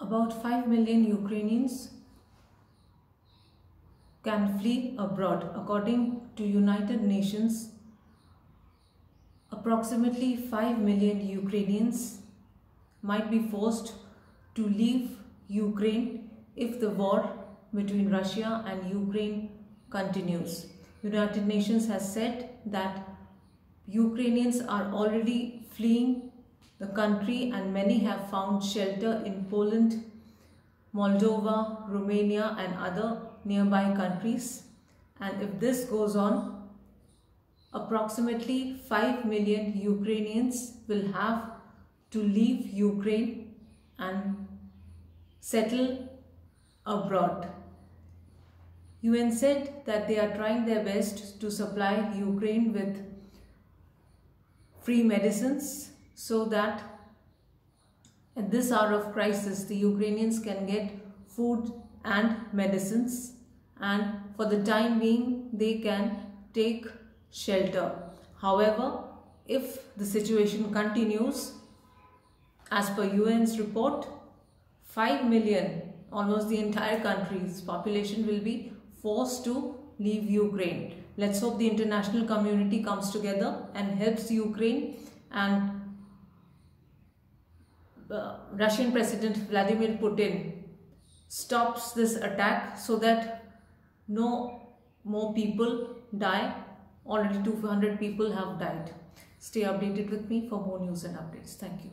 About 5 million Ukrainians can flee abroad. According to United Nations, approximately 5 million Ukrainians might be forced to leave Ukraine if the war between Russia and Ukraine continues. United Nations has said that Ukrainians are already fleeing the country and many have found shelter in Poland, Moldova, Romania and other nearby countries. And if this goes on, approximately 5 million Ukrainians will have to leave Ukraine and settle abroad. UN said that they are trying their best to supply Ukraine with free medicines so that at this hour of crisis the Ukrainians can get food and medicines and for the time being they can take shelter. However, if the situation continues, as per UN's report, 5 million, almost the entire country's population will be forced to leave Ukraine. Let's hope the international community comes together and helps Ukraine and uh, Russian President Vladimir Putin stops this attack so that no more people die. Already 200 people have died. Stay updated with me for more news and updates. Thank you.